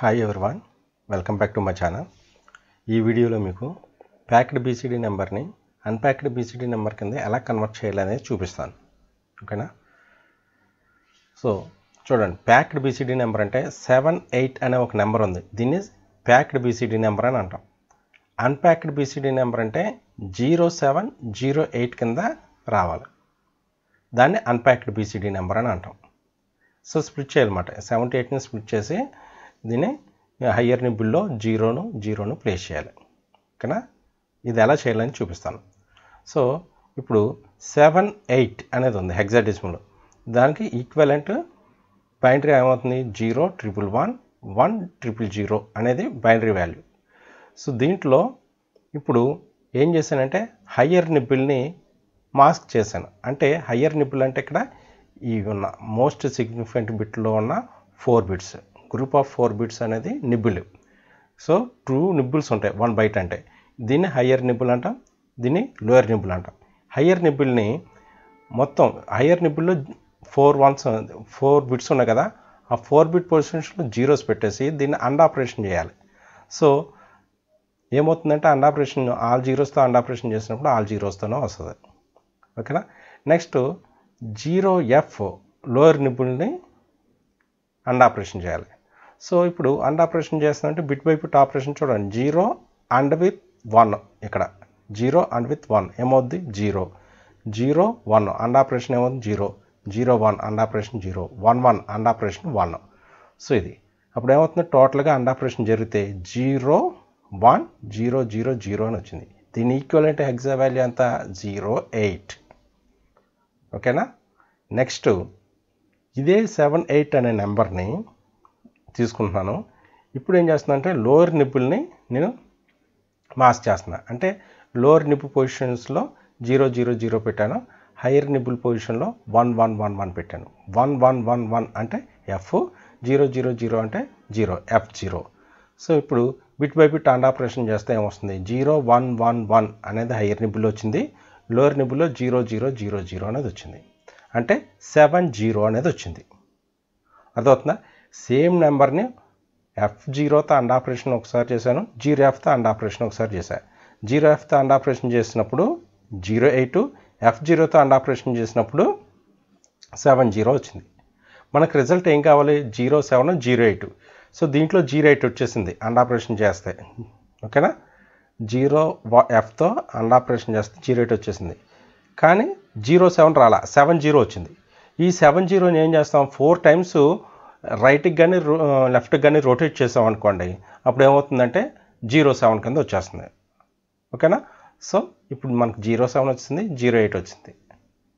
Hi everyone welcome back to my channel ఈ వీడియోలో మీకు ప్యాక్డ్ బీసీడీ నెంబర్ని అన్ప్యాక్డ్ బీసీడీ నెంబర్ కింద ఎలా కన్వర్ట్ చేయాలనేది చూపిస్తాను. ఓకేనా? సో చూడండి ప్యాక్డ్ బీసీడీ నెంబర్ అంటే సెవెన్ ఎయిట్ అనే ఒక నెంబర్ ఉంది. దీన్ని ప్యాక్డ్ బీసీడీ నెంబర్ అని అంటాం. అన్ప్యాక్డ్ బీసీడీ నెంబర్ అంటే జీరో సెవెన్ జీరో ఎయిట్ కింద రావాలి. దాన్ని అన్ప్యాక్డ్ బీసీడీ నెంబర్ అని అంటాం. సో స్ప్లిట్ చేయాలన్నమాట. సెవెంటీ ఎయిట్ని స్ప్లిట్ చేసి దీన్ని హయ్యర్ నిబ్బుల్లో జీరోను జీరోను ప్లేస్ చేయాలి. ఓకేనా? ఇది ఎలా చేయాలని చూపిస్తాను. సో ఇప్పుడు సెవెన్ ఎయిట్ అనేది ఉంది హెగ్జాడెసిమల్ దానికి ఈక్వలెంట్ బైనరీ ఏమవుతుంది? Zero triple one one triple zero అనేది బైనరీ వాల్యూ. సో దీంట్లో ఇప్పుడు ఏం చేశానంటే హయ్యర్ నిబ్బుల్ని మాస్క్ చేశాను. అంటే హయ్యర్ నిబ్బుల్ అంటే ఇక్కడ ఈ ఉన్న మోస్ట్ సిగ్నిఫికెంట్ బిట్లో ఉన్న four bits. Group of four bits అనేది నిబ్బులు సో టూ నిబ్బుల్స్ ఉంటాయి వన్ బైట్ అంటే. దీన్ని హయ్యర్ నిబ్బుల్ అంటాం దీన్ని లోయర్ నిబ్బుల్ అంటాం. హయ్యర్ నిబ్బుల్ని మొత్తం హయ్యర్ నిబ్బుల్లో ఫోర్ వన్స్ ఫోర్ బిట్స్ ఉన్నాయి కదా ఆ ఫోర్ బిట్ పొజిషన్స్లో జీరోస్ పెట్టేసి దీన్ని అండ్ ఆపరేషన్ చేయాలి. సో ఏమవుతుందంటే అండ్ ఆపరేషన్ ఆల్ జీరోస్తో అండ్ ఆపరేషన్ చేసినప్పుడు ఆల్ జీరోస్తోనే వస్తుంది. ఓకేనా నెక్స్ట్ జీరో ఎఫ్ లోయర్ నిబ్బుల్ని అండ్ ఆపరేషన్ చేయాలి. సో ఇప్పుడు అండ్ ఆపరేషన్ చేస్తుందంటే బిట్ బై బిట్ ఆపరేషన్ చూడండి. జీరో అండ్ విత్ వన్ ఇక్కడ. Zero and with one. ఏమవుద్ది? Zero. Zero one. And operation ఏమవుతుంది zero. Zero one. And operation zero. One one. And operation one. So ఇది. అప్పుడు ఏమవుతుంది? టోటల్గా and operation జరిగితే zero one zero zero zero అని వచ్చింది. దీని ఈక్వలెంట్ హెగ్జా వాల్యూ ఎంత? Zero eight. ఓకేనా? నెక్స్ట్ ఇదే సెవెన్ ఎయిట్ అనే నెంబర్ని తీసుకుంటున్నాను. ఇప్పుడు ఏం చేస్తున్నానంటే లోయర్ నిప్పుల్ని నేను మాస్ చేస్తున్నా. అంటే లోయర్ నిప్పు పొజిషన్స్లో జీరో జీరో జీరో పెట్టాను. హైయర్ నిప్పుల్ పొజిషన్లో వన్ వన్ వన్ వన్ పెట్టాను. వన్ వన్ వన్ వన్ అంటే ఎఫ్ జీరో జీరో జీరో అంటే జీరో ఎఫ్ జీరో. సో ఇప్పుడు bit by bit and operation చేస్తే ఏమొస్తుంది? జీరో వన్ వన్ వన్ అనేది హైయర్ నిబ్బుల్లో వచ్చింది. లోయర్ నిబ్బుల్లో జీరో జీరో జీరో జీరో అనేది వచ్చింది. అంటే సెవెన్ జీరో అనేది వచ్చింది. అర్థమవుతుందా? సేమ్ నెంబర్ని ఎఫ్ జీరోతో అండ్ ఆపరేషన్ ఒకసారి చేశాను జీరో ఎఫ్తో అండ్ ఆపరేషన్ ఒకసారి చేశాను జీరో ఎఫ్తో అండ్ ఆపరేషన్ చేసినప్పుడు జీరో ఎయిట్ ఎఫ్ జీరోతో అండ్ ఆపరేషన్ చేసినప్పుడు సెవెన్ జీరో వచ్చింది. మనకు రిజల్ట్ ఏం కావాలి? Zero seven zero eight. So దీంట్లో జీరో ఎయిట్ వచ్చేసింది అండ్ ఆపరేషన్ చేస్తే. ఓకేనా? జీరో ఎఫ్తో అండ్ ఆపరేషన్ చేస్తే జీరో ఎయిట్ వచ్చేసింది. కానీ జీరో సెవెన్ రాలా సెవెన్ జీరో వచ్చింది. ఈ సెవెన్ జీరోని ఏం చేస్తాం? ఫోర్ టైమ్స్ రైట్కి కానీ లెఫ్ట్కి కానీ రొటేట్ చేసాం అనుకోండి అప్పుడు ఏమవుతుందంటే జీరో సెవెన్ కింద వచ్చేస్తుంది. ఓకేనా? సో ఇప్పుడు మనకు జీరో సెవెన్ వచ్చింది జీరో ఎయిట్ వచ్చింది.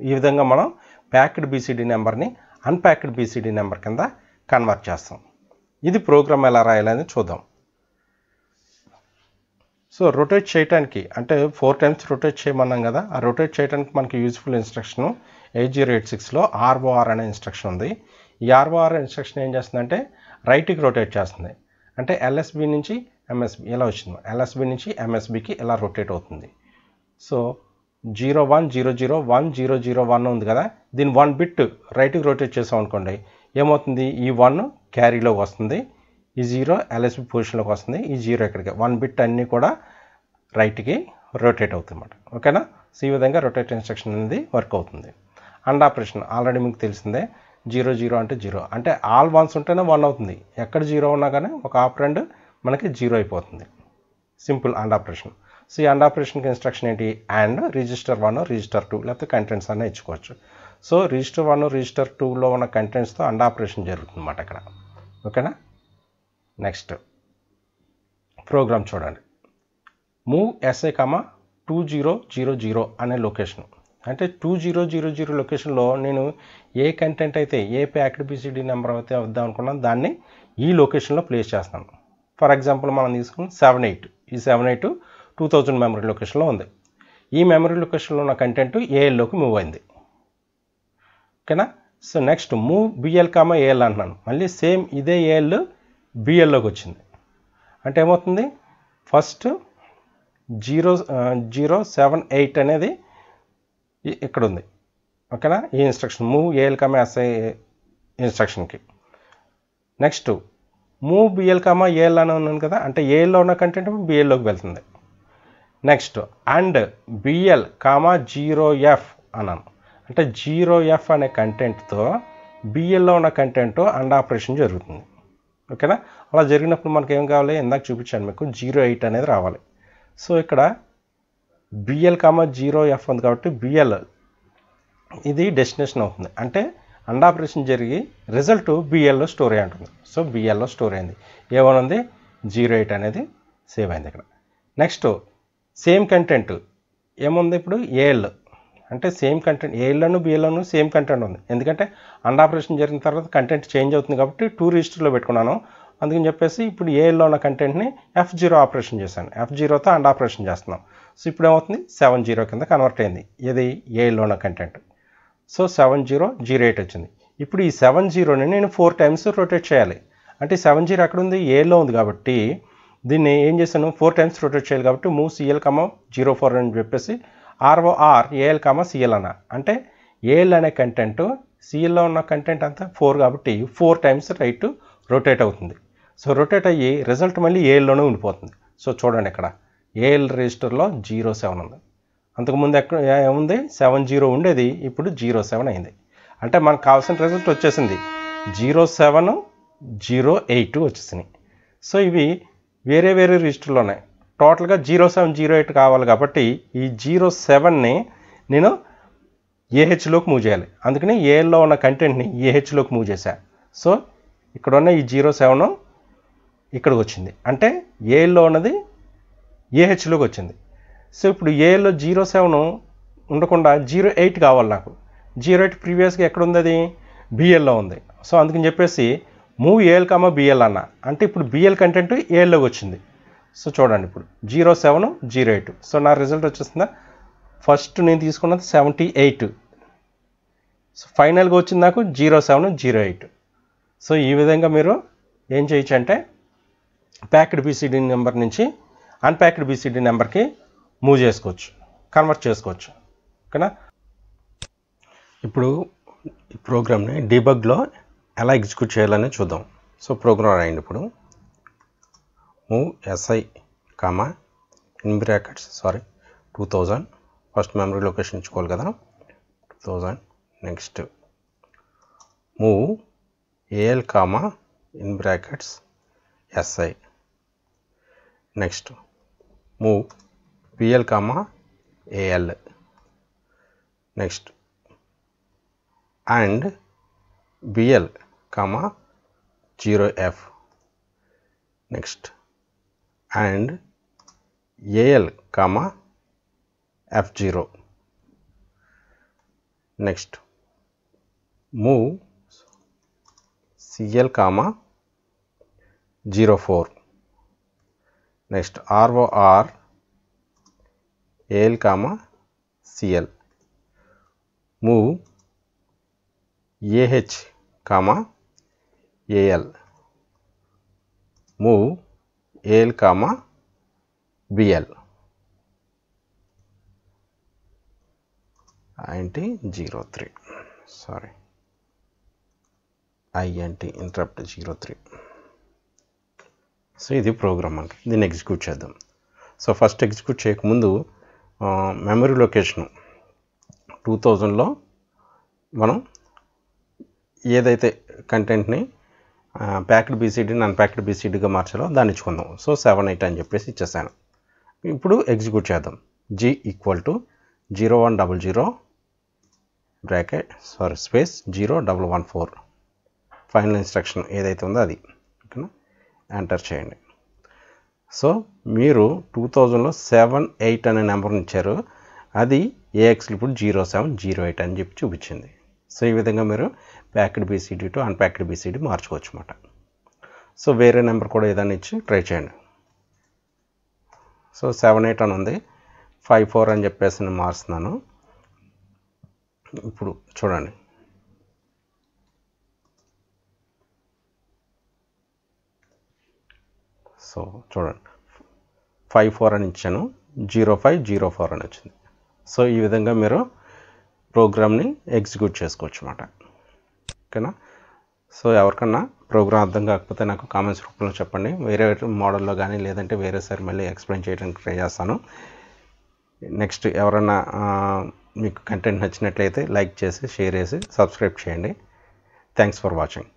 ఈ విధంగా మనం ప్యాక్డ్ బీసీడీ నెంబర్ని అన్ప్యాక్డ్ బీసీడీ నెంబర్ కింద కన్వర్ట్ చేస్తాం. ఇది ప్రోగ్రామ్ ఎలా రాయాలని చూద్దాం. సో రొటేట్ చేయడానికి అంటే ఫోర్ టైమ్స్ రొటేట్ చేయమన్నాం కదా ఆ రొటేట్ చేయడానికి మనకి useful instruction eight zero eight సిక్స్లో ఆర్ఓఆర్ అనే ఇన్స్ట్రక్షన్ ఉంది. ఆర్ఓఆర్ ఇన్స్ట్రక్షన్ ఏం చేస్తుందంటే రైట్కి రొటేట్ చేస్తుంది. అంటే ఎల్ఎస్బి నుంచి ఎంఎస్బి ఇలా వచ్చింది. ఎల్ఎస్బి నుంచి ఎంఎస్బికి ఇలా రొటేట్ అవుతుంది. So zero one zero zero one zero zero one ఉంది కదా? దీని వన్ బిట్ రైట్కి రొటేట్ చేసాం అనుకోండి ఏమవుతుంది? ఈ వన్ క్యారీలోకి వస్తుంది. ఈ జీరో ఎల్ఎస్బి పొజిషన్లోకి వస్తుంది. ఈ జీరో ఇక్కడికి వన్ బిట్ అన్నీ కూడా రైట్కి రొటేట్ అవుతుంది అన్నమాట ఓకేనా సో ఈ విధంగా రొటేట్ ఇన్స్ట్రక్షన్ అనేది వర్క్ అవుతుంది. అండ్ ఆపరేషన్ ఆల్రెడీ మీకు తెలిసిందే జీరో జీరో అంటే జీరో. అంటే ఆల్ వన్స్ ఉంటేనే వన్ అవుతుంది. ఎక్కడ జీరో ఉన్నా కానీ ఒక ఆపరెండ్ మనకి జీరో అయిపోతుంది. Simple and operation. సో ఈ అండ్ ఆపరేషన్కి ఇన్స్ట్రక్షన్ ఏంటి? And register one register two లేకపోతే కంటెంట్స్ అన్నీ ఇచ్చుకోవచ్చు. సో రిజిస్టర్ వన్ రిజిస్టర్ టూలో ఉన్న కంటెంట్స్తో అండ్ ఆపరేషన్ జరుగుతుంది అన్నమాట అక్కడ. ఓకేనా? నెక్స్ట్. ప్రోగ్రామ్ చూడండి. Move SA comma two zero zero zero అనే లొకేషన్. అంటే టూ జీరో జీరో జీరో లొకేషన్లో నేను ఏ కంటెంట్ అయితే ఏ ప్యాక్డ్ బీసీడీ నెంబర్ అయితే వద్దాం అనుకున్నాను దాన్ని ఈ లొకేషన్లో ప్లేస్ చేస్తాను. ఫర్ ఎగ్జాంపుల్ మనం తీసుకుని సెవెన్ ఎయిట్ ఈ seven eight two thousand memory లొకేషన్లో ఉంది. ఈ మెమరీ లొకేషన్లో ఉన్న కంటెంట్ ఏఎల్లోకి మూవ్ అయింది. ఓకేనా? So next move BL comma AL అంటున్నాను. మళ్ళీ సేమ్ ఇదే ఏఎల్ బిఎల్లోకి వచ్చింది. అంటే ఏమవుతుంది? First zero zero seven eight అనేది ఇక్కడ ఉంది ఓకేనా? ఈ instruction move AL comma SI ఇన్స్ట్రక్షన్కి next move BL comma AL అని ఉన్నాను కదా అంటే ఏఎల్లో ఉన్న కంటెంట్ బిఎల్లోకి వెళ్తుంది. Next and BL comma zero F అన్నాను. అంటే జీరో ఎఫ్ అనే కంటెంట్తో బిఎల్లో ఉన్న కంటెంట్ అండ్ ఆపరేషన్ జరుగుతుంది. ఓకేనా? అలా జరిగినప్పుడు మనకి ఏం కావాలి? ఇందాక చూపించాను మీకు జీరో ఎయిట్ అనేది రావాలి. సో ఇక్కడ బిఎల్ కామా జీరో ఎఫ్ ఉంది కాబట్టి బిఎల్ ఇది డెస్టినేషన్ అవుతుంది. అంటే అండ్ ఆపరేషన్ జరిగి రిజల్ట్ బిఎల్లో స్టోర్ అయి ఉంటుంది సో బిఎల్లో స్టోర్ అయింది. ఏమనుంది జీరో ఎయిట్ అనేది సేవ్ అయింది ఇక్కడ. నెక్స్ట్ సేమ్ కంటెంట్ ఏముంది ఇప్పుడు? ఏఎల్ అంటే సేమ్ కంటెంట్ ఏఎల్లోను బిఎల్లోను సేమ్ కంటెంట్ ఉంది. ఎందుకంటే అండ్ ఆపరేషన్ జరిగిన తర్వాత కంటెంట్ చేంజ్ అవుతుంది కాబట్టి టూ రిజిస్టర్లో పెట్టుకున్నాను. అందుకని చెప్పేసి ఇప్పుడు ఏఎల్లో ఉన్న కంటెంట్ని ఎఫ్ జీరో ఆపరేషన్ చేశాను. ఎఫ్ జీరోతో అండ్ ఆపరేషన్ చేస్తున్నాం. సో ఇప్పుడు ఏమవుతుంది సెవెన్ జీరో కింద కన్వర్ట్ అయింది. ఇది ఏఎల్లో ఉన్న content so seven zero zero eight వచ్చింది. ఇప్పుడు ఈ సెవెన్ జీరోని నేను ఫోర్ టైమ్స్ రొటేట్ చేయాలి. అంటే సెవెన్ జీరో ఎక్కడ ఉంది? ఏలో ఉంది కాబట్టి దీన్ని ఏం చేశాను? ఫోర్ టైమ్స్ రొటేట్ చేయాలి కాబట్టి move CL comma zero four అని చెప్పేసి ఆర్ఓఆర్ ఏఎల్ కమ సిఎల్ అన్న. అంటే ఏఎల్ అనే కంటెంట్ సిఎల్లో ఉన్న కంటెంట్ అంతా ఫోర్ కాబట్టి ఫోర్ టైమ్స్ రైట్ రొటేట్ అవుతుంది. సో రొటేట్ అయ్యి రిజల్ట్ మళ్ళీ ఏఎల్లోనే ఉండిపోతుంది. సో చూడండి ఇక్కడ. ఏఎల్ రిజిస్టర్లో జీరో సెవెన్ ఉంది. అంతకుముందు ఎక్కడ ఏముంది? సెవెన్ జీరో ఉండేది ఇప్పుడు జీరో సెవెన్ అయింది. అంటే మనకు కావాల్సిన రిజల్ట్ వచ్చేసింది. జీరో సెవెన్ జీరో ఎయిట్ వచ్చేసినాయి. సో ఇవి వేరే వేరే రిజిస్టర్లో ఉన్నాయి టోటల్గా జీరో సెవెన్ జీరో ఎయిట్ కావాలి కాబట్టి ఈ జీరో సెవెన్ని నేను ఏహెచ్లోకి మూవ్ చేయాలి. అందుకని ఏఎల్లో ఉన్న కంటెంట్ని ఏహెచ్లోకి మూవ్ చేశా. సో ఇక్కడ ఉన్న ఈ జీరో సెవెన్ ఇక్కడికి వచ్చింది. అంటే ఏఎల్లో ఉన్నది ఏహెచ్లోకి వచ్చింది సో ఇప్పుడు ఏలో జీరో సెవెన్ ఉండకుండా జీరో ఎయిట్ కావాలి నాకు. జీరో ఎయిట్ ప్రీవియస్గా ఎక్కడ ఉంది అది బిఎల్లో ఉంది. సో అందుకని చెప్పేసి మూవ్ ఏఎల్ కామ బిఎల్ అన్న. అంటే ఇప్పుడు బిఎల్ కంటెంట్ ఏఎల్లోకి వచ్చింది సో చూడండి ఇప్పుడు. Zero seven zero eight. So నా రిజల్ట్ వచ్చేసిందా? ఫస్ట్ నేను తీసుకున్నది సెవెంటీ ఎయిట్. సో ఫైనల్గా వచ్చింది నాకు zero seven zero eight. So ఈ విధంగా మీరు ఏం చేయొచ్చు అంటే ప్యాక్డ్ బీసీడీ నెంబర్ నుంచి అన్ప్యాక్డ్ బీసీడీ నెంబర్కి మూవ్ చేసుకోవచ్చు. కన్వర్ట్ చేసుకోవచ్చు. ఓకేనా? ఇప్పుడు ఈ ప్రోగ్రామ్ని డీబగ్లో ఎలా ఎగ్జిక్యూట్ చేయాలని చూద్దాం. సో ప్రోగ్రామ్ రాయండి ఇప్పుడు. Move SI comma in brackets sorry two thousand first memory location ఇచ్చుకోవాలి కదా. Two thousand next move AL comma in brackets SI next move PL comma AL next. And BL comma 0F next. And AL comma F0 next. Move. CL comma 04 Next ROR AL comma CL move AH comma AL move AL comma BL INT 03 sorry. INT interrupt 03 so ఇది program మనకి. దీన్ని execute చేద్దాం. So first execute చేయకముందు memory location two థౌజండ్లో మనం ఏదైతే కంటెంట్ని packed బీసీడీని unpacked బీసీడీగా మార్చాలో దాన్ని ఇచ్చుకుందాం. సో సెవెన్ ఎయిట్ అని చెప్పేసి ఇచ్చేసాను. ఇప్పుడు ఎగ్జిక్యూట్ చేద్దాం. G equal to zero one double zero bracket sorry space zero double one four final instruction ఏదైతే ఉందో అది. ఎంటర్ చేయండి. సో మీరు టూ థౌజండ్లో సెవెన్ ఎయిట్ అనే నెంబర్ని ఇచ్చారు. అది ఏఎక్స్లో ఇప్పుడు జీరో సెవెన్ జీరో ఎయిట్ అని చెప్పి చూపించింది. సో ఈ విధంగా మీరు packed BCD to unpacked BCD మార్చుకోవచ్చు అన్నమాట సో వేరే నెంబర్ కూడా ఏదైనా ఇచ్చి ట్రై చేయండి. సో సెవెన్ ఎయిట్ అని ఉంది. ఫైవ్ ఫోర్ అని చెప్పేసి నేను మారుస్తున్నాను ఇప్పుడు చూడండి. సో చూడండి. ఫైవ్ ఫోర్ అని ఇచ్చాను. జీరో ఫైవ్ జీరో ఫోర్ అని వచ్చింది. సో ఈ విధంగా మీరు ప్రోగ్రామ్ని ఎగ్జిక్యూట్ చేసుకోవచ్చు అన్నమాట. ఓకేనా? సో ఎవరికన్నా ప్రోగ్రామ్ అర్థం కాకపోతే నాకు కామెంట్స్ రూపంలో చెప్పండి. వేరే మోడల్లో కానీ లేదంటే వేరే సారి మళ్ళీ ఎక్స్ప్లెయిన్ చేయడానికి ట్రై చేస్తాను. నెక్స్ట్ ఎవరన్నా మీకు కంటెంట్ నచ్చినట్లయితే లైక్ చేసి షేర్ చేసి సబ్స్క్రైబ్ చేయండి. Thanks for watching